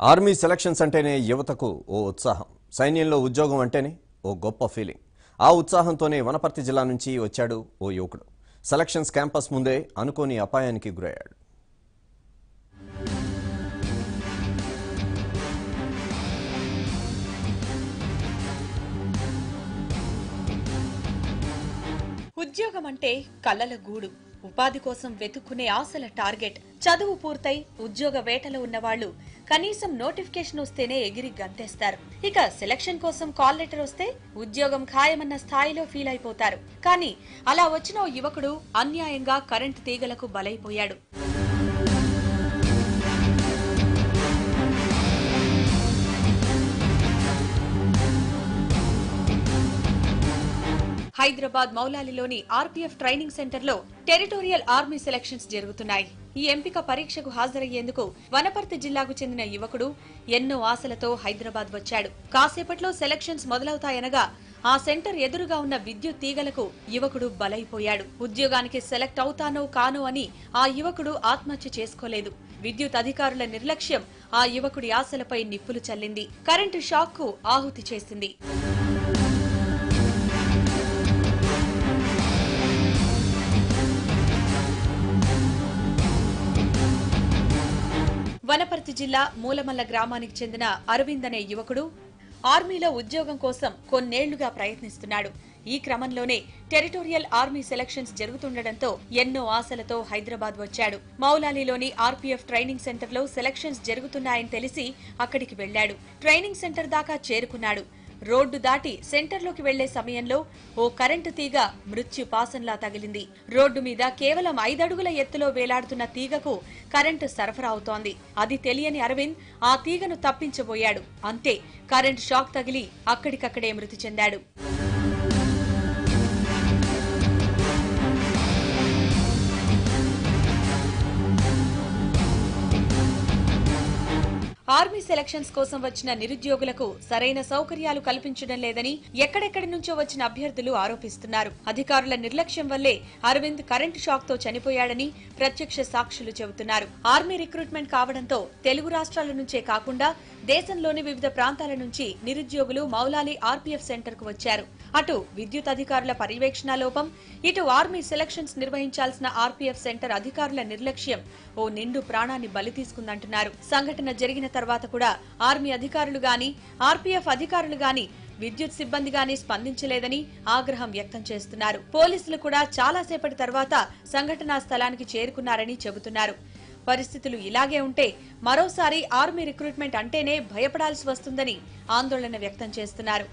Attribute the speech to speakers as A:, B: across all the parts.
A: Army selections అంటేనే యువతకు ఓ ఉత్సాహం. సైన్యంలో ఉద్యోగం అంటేనే ఓ గొప్ప ఫీలింగ్. ఆ ఉత్సాహంతోనే వనపర్తి జిల్లా నుంచి వచ్చాడు ఓ యువకుడు. సెలక్షన్స్ క్యాంపస్ ముందే అనుకోని అపాయానికి గురయ్యాడు.
B: ఉద్యోగం అంటే కలల గూడు. ఉపాధి కోసం వెతుక్కునే ఆశల టార్గెట్ చదువు పూర్తయి ఉద్యోగ వేటలో ఉన్నవాళ్ళు కనీసం నోటిఫికేషన్ వస్తేనే ఎగిరి గంతేస్తారు. ఇక సెలక్షన్ కోసం కాల్ లెటర్ వస్తే ఉద్యోగం ఖాయమన్న స్థాయిలో ఫీల్ అయిపోతారు. కానీ అలా వచ్చిన ఓ యువకుడు అన్యాయంగా కరెంటు తీగలకు బలైపోయాడు. హైదరాబాద్ మౌలాలిలోని ఆర్పీఎఫ్ ట్రైనింగ్ సెంటర్లో టెరిటోరియల్ ఆర్మీ సెలక్షన్స్ జరుగుతున్నాయి. ఈ ఎంపిక పరీక్షకు హాజరయ్యేందుకు వనపర్తి జిల్లాకు చెందిన యువకుడు ఎన్నో ఆశలతో హైదరాబాద్ వచ్చాడు. కాసేపట్లో సెలక్షన్స్ మొదలవుతాయనగా ఆ సెంటర్ ఎదురుగా ఉన్న విద్యుత్ తీగలకు యువకుడు బలైపోయాడు. ఉద్యోగానికి సెలెక్ట్ అవుతానో కానో అని ఆ యువకుడు ఆత్మహత్య చేసుకోలేదు. విద్యుత్ అధికారుల నిర్లక్ష్యం ఆ యువకుడి ఆశలపై నిప్పులు చల్లింది. కరెంటు షాక్కు ఆహుతి చేసింది. వనపర్తి జిల్లా మూలమల్ల గ్రామానికి చెందిన అరవింద్ అనే యువకుడు ఆర్మీలో ఉద్యోగం కోసం కొన్నేళ్ళుగా ప్రయత్నిస్తున్నాడు. ఈ క్రమంలోనే టెరిటోరియల్ ఆర్మీ సెలక్షన్స్ జరుగుతుండటంతో ఎన్నో ఆశలతో హైదరాబాద్ వచ్చాడు. మౌలాలిలోని ఆర్పీఎఫ్ ట్రైనింగ్ సెంటర్లో సెలక్షన్స్ జరుగుతున్నాయని తెలిసి అక్కడికి వెళ్ళాడు ట్రైనింగ్ సెంటర్ దాకా చేరుకున్నాడు. రోడ్డు దాటి సెంటర్లోకి వెళ్ళే సమయంలో ఓ కరెంటు తీగ మృత్యు పాసంలా తగిలింది. రోడ్డు మీద కేవలం ఐదడుగుల ఎత్తులో వేలాడుతున్న తీగకు కరెంటు సరఫరా అవుతోంది. అది తెలియని అరవింద్ ఆ తీగను తప్పించబోయాడు. అంతే కరెంటు షాక్ తగిలి అక్కడికక్కడే మృతి చెందాడు. ఆర్మీ సెలక్షన్స్ కోసం వచ్చిన నిరుద్యోగులకు సరైన సౌకర్యాలు కల్పించడం లేదని ఎక్కడెక్కడి నుంచో వచ్చిన అభ్యర్థులు ఆరోపిస్తున్నారు. అధికారుల నిర్లక్ష్యం వల్లే అరవింద్ కరెంటు షాక్తో చనిపోయాడని ప్రత్యక్ష సాక్షులు చెబుతున్నారు. ఆర్మీ రిక్రూట్మెంట్ కావడంతో తెలుగు రాష్ట్రాల నుంచే కాకుండా దేశంలోని వివిధ ప్రాంతాల నుంచి నిరుద్యోగులు మౌలాలి ఆర్పీఎఫ్ సెంటర్కు వచ్చారు. అటు విద్యుత్ అధికారుల పర్యవేక్షణ లోపం ఇటు ఆర్మీ సెలక్షన్స్ నిర్వహించాల్సిన ఆర్పీఎఫ్ సెంటర్ అధికారుల నిర్లక్ష్యం ఓ నిండు ప్రాణాన్ని బలి తీసుకుందంటున్నారు. సంఘటన జరిగిన తర్వాత కూడా ఆర్మీ అధికారులు గాని ఆర్పీఎఫ్ అధికారులు గాని విద్యుత్ సిబ్బంది గాని స్పందించలేదని ఆగ్రహం వ్యక్తం చేస్తున్నారు. పోలీసులు కూడా చాలాసేపటి తర్వాత సంఘటనా స్థలానికి చేరుకున్నారని చెబుతున్నారు. పరిస్థితులు ఇలాగే ఉంటే మరోసారి ఆర్మీ రిక్రూట్మెంట్ అంటేనే భయపడాల్సి వస్తుందని ఆందోళన వ్యక్తం చేస్తున్నారు.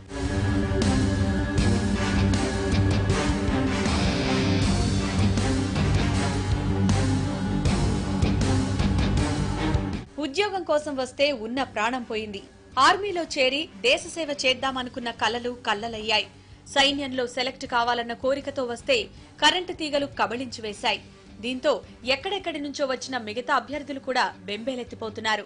B: ఉద్యోగం కోసం వస్తే ఉన్న ప్రాణం పోయింది. ఆర్మీలో చేరి దేశసేవ చేద్దామనుకున్న కలలు కళ్ళలయ్యాయి. సైన్యంలో సెలెక్ట్ కావాలన్న కోరికతో వస్తే కరెంటు తీగలు కబళించి వేశాయి. దీంతో ఎక్కడెక్కడి నుంచో వచ్చిన మిగతా అభ్యర్థులు కూడా బెంబేలెత్తిపోతున్నారు.